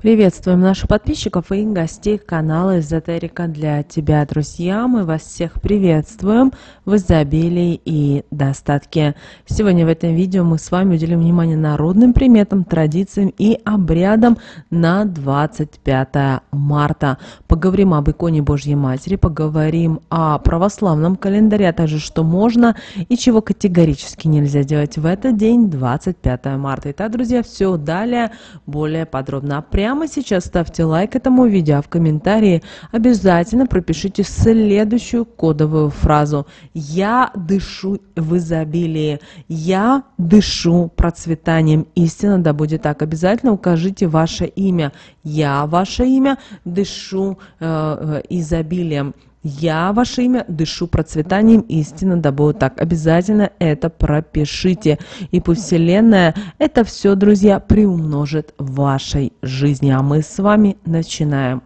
Приветствуем наших подписчиков и гостей канала Эзотерика для тебя, друзья. Мы вас всех приветствуем в изобилии и достатке. Сегодня в этом видео мы с вами уделим внимание народным приметам, традициям и обрядам на 25 марта. Поговорим об иконе Божьей Матери, поговорим о православном календаре, а также что можно и чего категорически нельзя делать в этот день, 25 марта. Итак, друзья, все далее более подробно. Прямо Прямо сейчас ставьте лайк этому видео, а в комментарии обязательно пропишите следующую кодовую фразу. Я дышу в изобилии. Я дышу процветанием. Истина да будет так. Обязательно укажите ваше имя. Я ваше имя дышу э, э изобилием. Я ваше имя дышу процветанием истины, да будет так. Обязательно это пропишите. И пусть Вселенная это все, друзья, приумножит в вашей жизни. А мы с вами начинаем.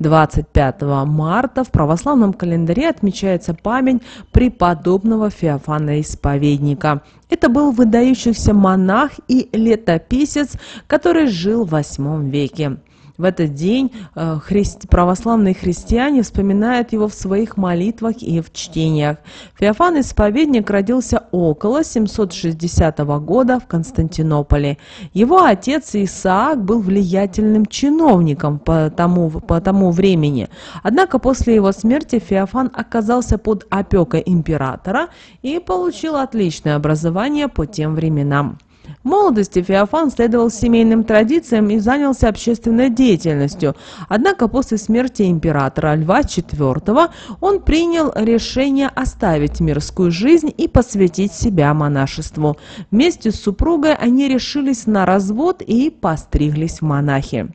25 марта в православном календаре отмечается память преподобного Феофана Исповедника. Это был выдающийся монах и летописец, который жил в VIII веке. В этот день э, христи, православные христиане вспоминают его в своих молитвах и в чтениях. Феофан Исповедник родился около 760 года в Константинополе. Его отец Исаак был влиятельным чиновником по тому, по тому времени. Однако после его смерти Феофан оказался под опекой императора и получил отличное образование по тем временам. В молодости Феофан следовал семейным традициям и занялся общественной деятельностью. Однако после смерти императора Льва IV он принял решение оставить мирскую жизнь и посвятить себя монашеству. Вместе с супругой они решились на развод и постриглись в монахи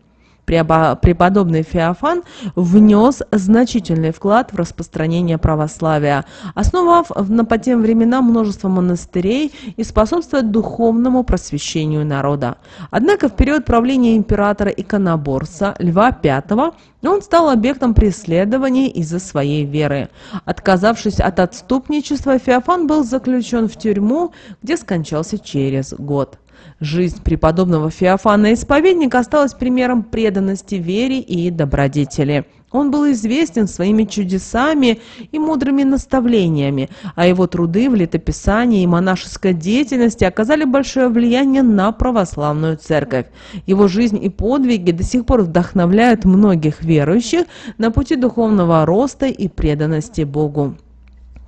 преподобный Феофан внес значительный вклад в распространение православия, основав на тем временам множество монастырей и способствуя духовному просвещению народа. Однако в период правления императора иконоборца Льва V он стал объектом преследований из-за своей веры. Отказавшись от отступничества, Феофан был заключен в тюрьму, где скончался через год. Жизнь преподобного Феофана Исповедника осталась примером преданности вере и добродетели. Он был известен своими чудесами и мудрыми наставлениями, а его труды в летописании и монашеской деятельности оказали большое влияние на православную церковь. Его жизнь и подвиги до сих пор вдохновляют многих верующих на пути духовного роста и преданности Богу.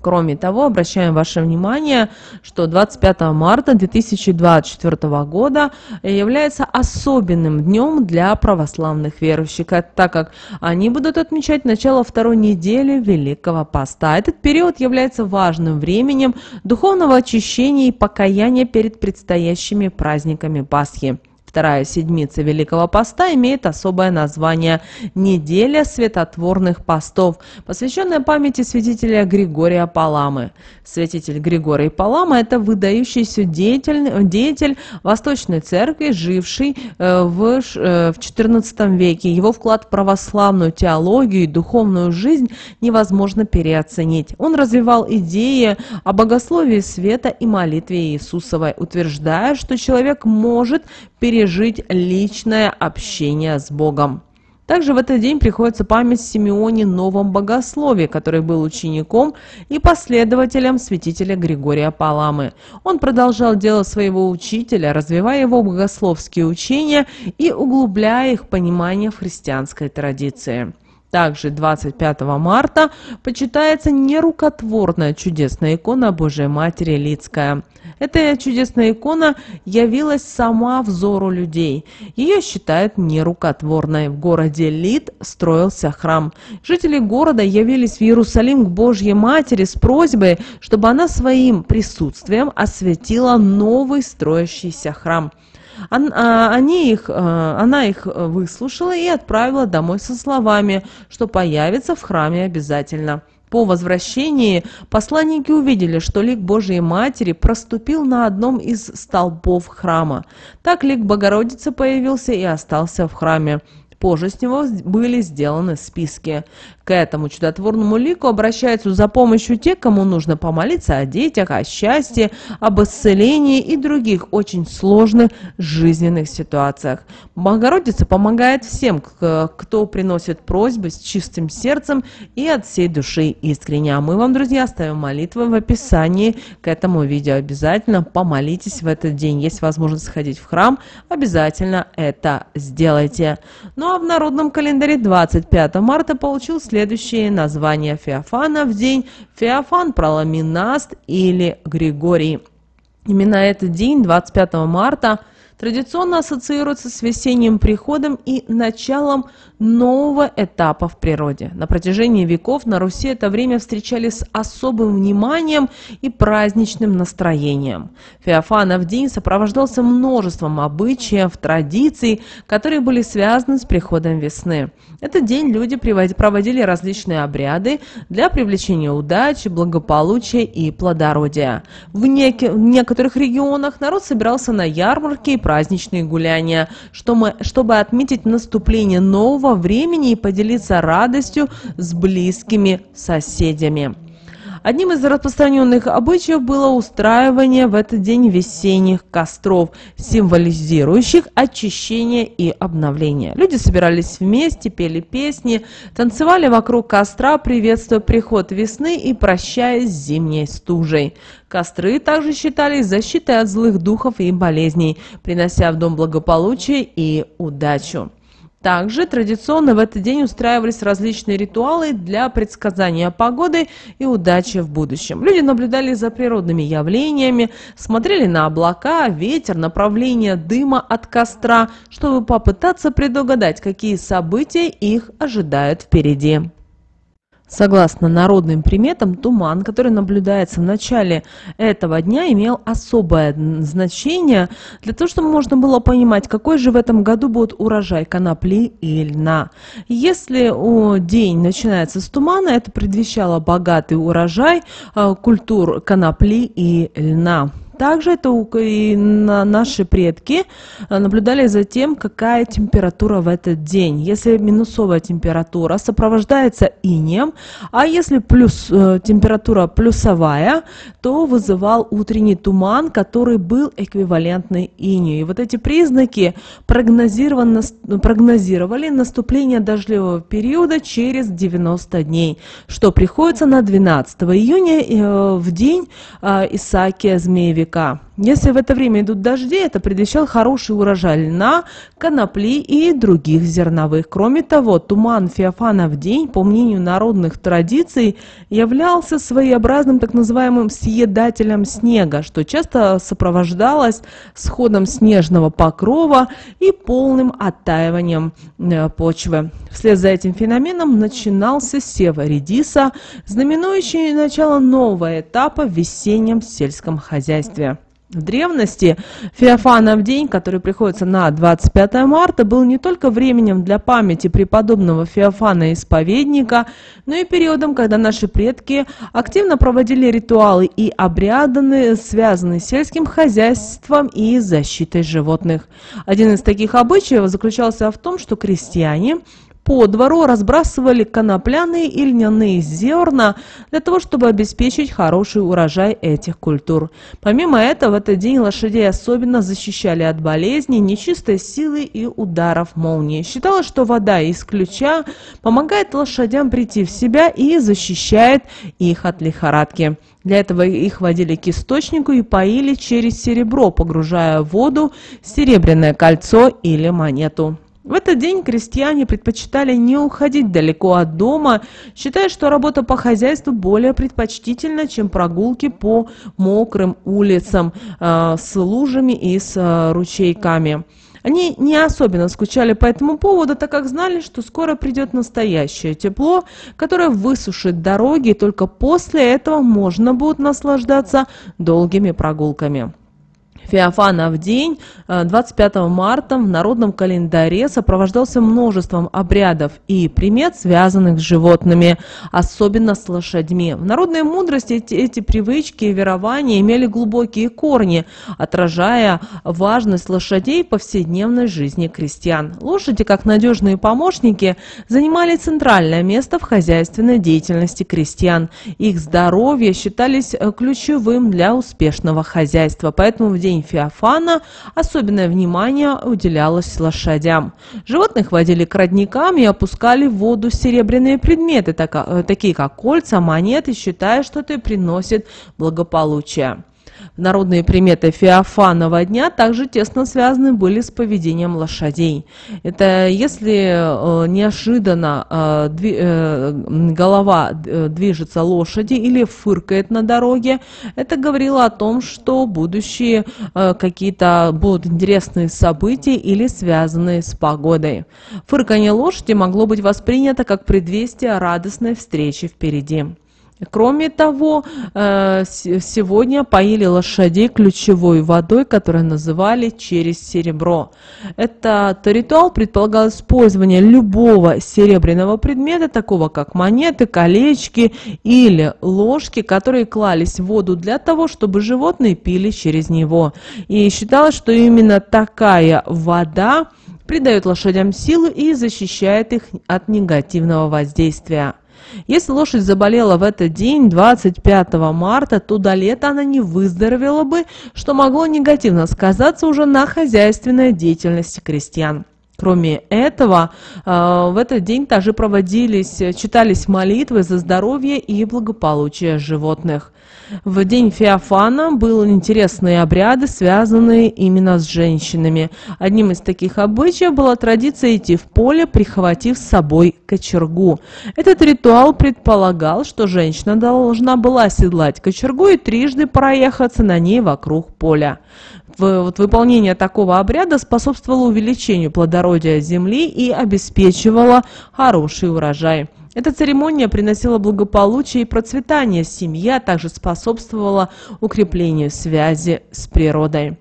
Кроме того, обращаем ваше внимание, что 25 марта 2024 года является особенным днем для православных верующих, так как они будут отмечать начало второй недели Великого Поста. Этот период является важным временем духовного очищения и покаяния перед предстоящими праздниками Пасхи. Вторая седмица Великого Поста имеет особое название «Неделя светотворных постов», посвященная памяти святителя Григория Паламы. Святитель Григорий Палама – это выдающийся деятель, деятель Восточной Церкви, живший э, в XIV э, веке. Его вклад в православную теологию и духовную жизнь невозможно переоценить. Он развивал идеи о богословии света и молитве Иисусовой, утверждая, что человек может пережить личное общение с Богом. Также в этот день приходится память Симеоне Новом Богослове, который был учеником и последователем святителя Григория Паламы. Он продолжал дело своего учителя, развивая его богословские учения и углубляя их понимание в христианской традиции. Также 25 марта почитается нерукотворная чудесная икона Божией Матери Лицкая. Эта чудесная икона явилась сама взору людей. Ее считают нерукотворной. В городе Лид строился храм. Жители города явились в Иерусалим к Божьей Матери с просьбой, чтобы она своим присутствием осветила новый строящийся храм. А, они их, э, она их выслушала и отправила домой со словами, что появится в храме обязательно. По возвращении посланники увидели, что лик Божией Матери проступил на одном из столбов храма. Так лик Богородицы появился и остался в храме. Позже с него были сделаны списки. К этому чудотворному лику обращаются за помощью те, кому нужно помолиться о детях, о счастье, об исцелении и других очень сложных жизненных ситуациях. Богородица помогает всем, кто приносит просьбы с чистым сердцем и от всей души искренне. А мы вам, друзья, оставим молитвы в описании к этому видео. Обязательно помолитесь в этот день. Есть возможность сходить в храм, обязательно это сделайте. Ну а в народном календаре 25 марта получил следующее название Феофана в день Феофан Проламинаст или Григорий. Именно этот день, 25 марта, традиционно ассоциируется с весенним приходом и началом нового этапа в природе. На протяжении веков на Руси это время встречали с особым вниманием и праздничным настроением. Феофанов день сопровождался множеством обычаев, традиций, которые были связаны с приходом весны. Этот день люди проводили различные обряды для привлечения удачи, благополучия и плодородия. В, нек- в некоторых регионах народ собирался на ярмарки и праздничные гуляния, чтобы отметить наступление нового времени и поделиться радостью с близкими соседями. Одним из распространенных обычаев было устраивание в этот день весенних костров, символизирующих очищение и обновление. Люди собирались вместе, пели песни, танцевали вокруг костра, приветствуя приход весны и прощаясь с зимней стужей. Костры также считались защитой от злых духов и болезней, принося в дом благополучие и удачу. Также традиционно в этот день устраивались различные ритуалы для предсказания погоды и удачи в будущем. Люди наблюдали за природными явлениями, смотрели на облака, ветер, направление дыма от костра, чтобы попытаться предугадать, какие события их ожидают впереди. Согласно народным приметам, туман, который наблюдается в начале этого дня, имел особое значение для того, чтобы можно было понимать, какой же в этом году будет урожай конопли и льна. Если день начинается с тумана, это предвещало богатый урожай э, культур конопли и льна. Также это и наши предки э, наблюдали за тем, какая температура в этот день. Если минусовая температура сопровождается инеем, а если плюс, э, температура плюсовая, то вызывал утренний туман, который был эквивалентный инею. И вот эти признаки прогнозировали наступление дождливого периода через 90 дней, что приходится на 12 июня э, в день Исаакия Змеевика века. Если в это время идут дожди, это предвещал хороший урожай льна, конопли и других зерновых. Кроме того, туман Феофана в день, по мнению народных традиций, являлся своеобразным так называемым съедателем снега, что часто сопровождалось сходом снежного покрова и полным оттаиванием э, почвы. Вслед за этим феноменом начинался сева редиса, знаменующий начало нового этапа в весеннем сельском хозяйстве. В древности Феофанов день, который приходится на 25 марта, был не только временем для памяти преподобного Феофана Исповедника, но и периодом, когда наши предки активно проводили ритуалы и обряды, связанные с сельским хозяйством и защитой животных. Один из таких обычаев заключался в том, что крестьяне по двору разбрасывали конопляные и льняные зерна для того, чтобы обеспечить хороший урожай этих культур. Помимо этого, в этот день лошадей особенно защищали от болезней, нечистой силы и ударов молнии. Считалось, что вода из ключа помогает лошадям прийти в себя и защищает их от лихорадки. Для этого их водили к источнику и поили через серебро, погружая в воду серебряное кольцо или монету. В этот день крестьяне предпочитали не уходить далеко от дома, считая, что работа по хозяйству более предпочтительна, чем прогулки по мокрым улицам э, с лужами и с э, ручейками. Они не особенно скучали по этому поводу, так как знали, что скоро придет настоящее тепло, которое высушит дороги, и только после этого можно будет наслаждаться долгими прогулками. Феофанов день 25 э, марта в народном календаре сопровождался множеством обрядов и примет, связанных с животными, особенно с лошадьми. В народной мудрости эти, эти привычки и верования имели глубокие корни, отражая важность лошадей в повседневной жизни крестьян. Лошади, как надежные помощники, занимали центральное место в хозяйственной деятельности крестьян. Их здоровье считались э, ключевым для успешного хозяйства, поэтому в день день Феофана особенное внимание уделялось лошадям. Животных водили к родникам и опускали в воду серебряные предметы, э, такие как кольца, монеты, считая, что это приносит благополучие. Народные приметы Феофанова дня также тесно связаны были с поведением лошадей. Это если э, неожиданно э, э, голова движется лошади или фыркает на дороге, это говорило о том, что будущие какие-то будут интересные события или связанные с погодой. Фырканье лошади могло быть воспринято как предвестие радостной встречи впереди. Кроме того, э, сегодня поили лошадей ключевой водой, которую называли через серебро. Этот ритуал предполагал использование любого серебряного предмета, такого как монеты, колечки или ложки, которые клались в воду для того, чтобы животные пили через него. И считалось, что именно такая вода придает лошадям силы и защищает их от негативного воздействия. Если лошадь заболела в этот день, 25 марта, то до лета она не выздоровела бы, что могло негативно сказаться уже на хозяйственной деятельности крестьян. Кроме этого, э, в этот день также проводились, читались молитвы за здоровье и благополучие животных. В день Феофана были интересные обряды, связанные именно с женщинами. Одним из таких обычаев была традиция идти в поле, прихватив с собой кочергу. Этот ритуал предполагал, что женщина должна была оседлать кочергу и трижды проехаться на ней вокруг поля вот выполнение такого обряда способствовало увеличению плодородия земли и обеспечивало хороший урожай. Эта церемония приносила благополучие и процветание семьи, а также способствовала укреплению связи с природой.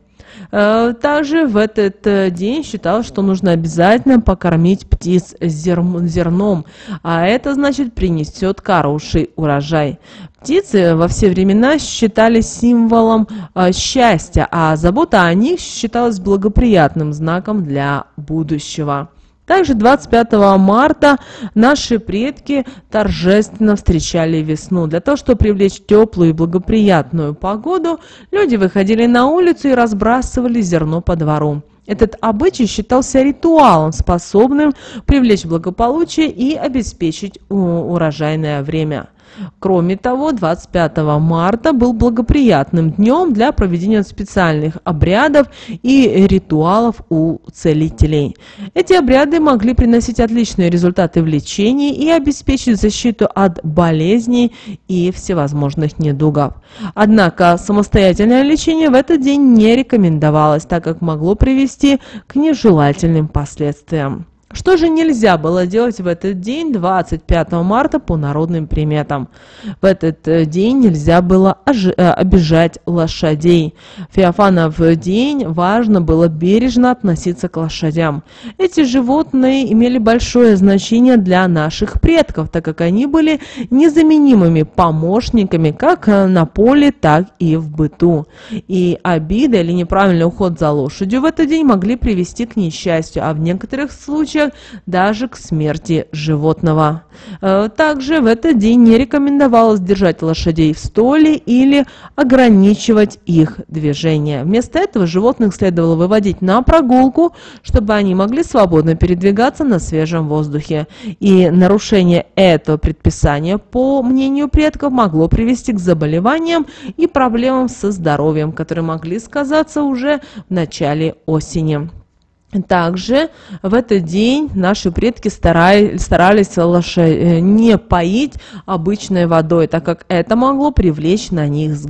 Э, также в этот э, день считалось, что нужно обязательно покормить птиц зерном, а это значит принесет хороший урожай. Птицы во все времена считались символом э, счастья, а забота о них считалась благоприятным знаком для будущего. Также 25 марта наши предки торжественно встречали весну. Для того, чтобы привлечь теплую и благоприятную погоду, люди выходили на улицу и разбрасывали зерно по двору. Этот обычай считался ритуалом, способным привлечь благополучие и обеспечить урожайное время. Кроме того, 25 марта был благоприятным днем для проведения специальных обрядов и ритуалов у целителей. Эти обряды могли приносить отличные результаты в лечении и обеспечить защиту от болезней и всевозможных недугов. Однако самостоятельное лечение в этот день не рекомендовалось, так как могло привести к нежелательным последствиям. Что же нельзя было делать в этот день, 25 марта, по народным приметам? В этот э, день нельзя было э, обижать лошадей. Феофанов день важно было бережно относиться к лошадям. Эти животные имели большое значение для наших предков, так как они были незаменимыми помощниками как на поле, так и в быту. И обида или неправильный уход за лошадью в этот день могли привести к несчастью, а в некоторых случаях случаях даже к смерти животного. Э, также в этот день не рекомендовалось держать лошадей в столе или ограничивать их движение. Вместо этого животных следовало выводить на прогулку, чтобы они могли свободно передвигаться на свежем воздухе. И нарушение этого предписания, по мнению предков, могло привести к заболеваниям и проблемам со здоровьем, которые могли сказаться уже в начале осени. Также в этот день наши предки старались, старались лошадь не поить обычной водой, так как это могло привлечь на них с.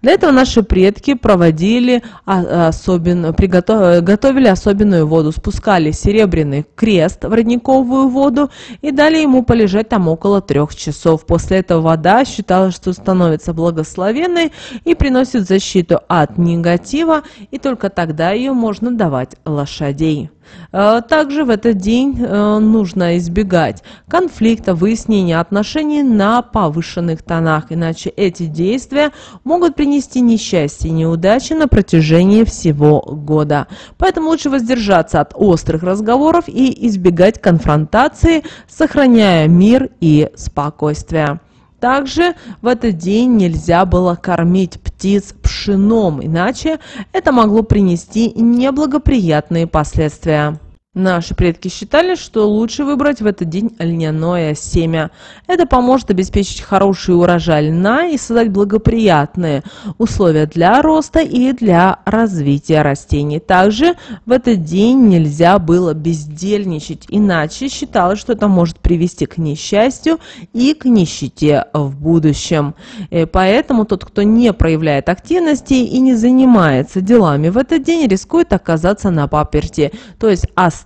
Для этого наши предки проводили особенно, приготовили, готовили особенную воду, спускали серебряный крест в родниковую воду и дали ему полежать там около трех часов. После этого вода считалась, что становится благословенной и приносит защиту от негатива, и только тогда ее можно давать лошади лошадей. Э, также в этот день э, нужно избегать конфликта, выяснения отношений на повышенных тонах, иначе эти действия могут принести несчастье и неудачи на протяжении всего года. Поэтому лучше воздержаться от острых разговоров и избегать конфронтации, сохраняя мир и спокойствие. Также в этот день нельзя было кормить птиц пшеном, иначе это могло принести неблагоприятные последствия. Наши предки считали, что лучше выбрать в этот день льняное семя. Это поможет обеспечить хороший урожай льна и создать благоприятные условия для роста и для развития растений. Также в этот день нельзя было бездельничать, иначе считалось, что это может привести к несчастью и к нищете в будущем. И поэтому тот, кто не проявляет активности и не занимается делами в этот день, рискует оказаться на паперти, то есть остаться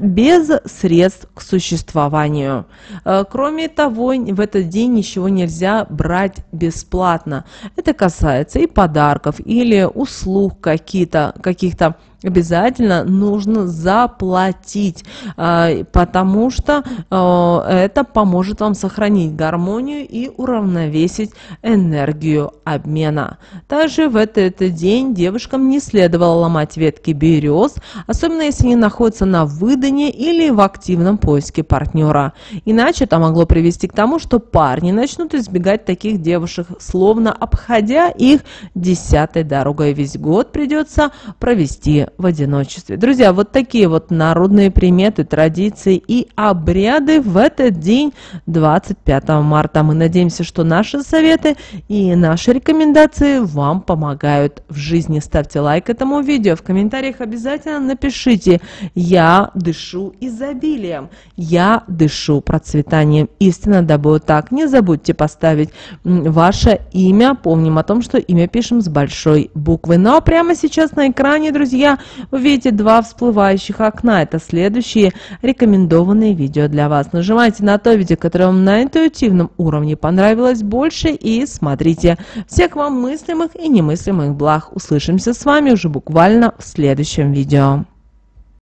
без средств к существованию. Э, кроме того, в этот день ничего нельзя брать бесплатно. Это касается и подарков, или услуг каких-то, каких-то обязательно нужно заплатить, а, потому что а, это поможет вам сохранить гармонию и уравновесить энергию обмена. Также в этот день девушкам не следовало ломать ветки берез, особенно если они находятся на выдане или в активном поиске партнера. Иначе это могло привести к тому, что парни начнут избегать таких девушек, словно обходя их десятой дорогой. Весь год придется провести в одиночестве. Друзья, вот такие вот народные приметы, традиции и обряды в этот день, 25 марта. Мы надеемся, что наши советы и наши рекомендации вам помогают в жизни. Ставьте лайк этому видео. В комментариях обязательно напишите «Я дышу изобилием», «Я дышу процветанием». Истинно да будет так. Не забудьте поставить ваше имя. Помним о том, что имя пишем с большой буквы. Ну а прямо сейчас на экране, друзья, вы видите два всплывающих окна. Это следующие рекомендованные видео для вас. Нажимайте на то видео, которое вам на интуитивном уровне понравилось больше и смотрите. Всех вам мыслимых и немыслимых благ. Услышимся с вами уже буквально в следующем видео.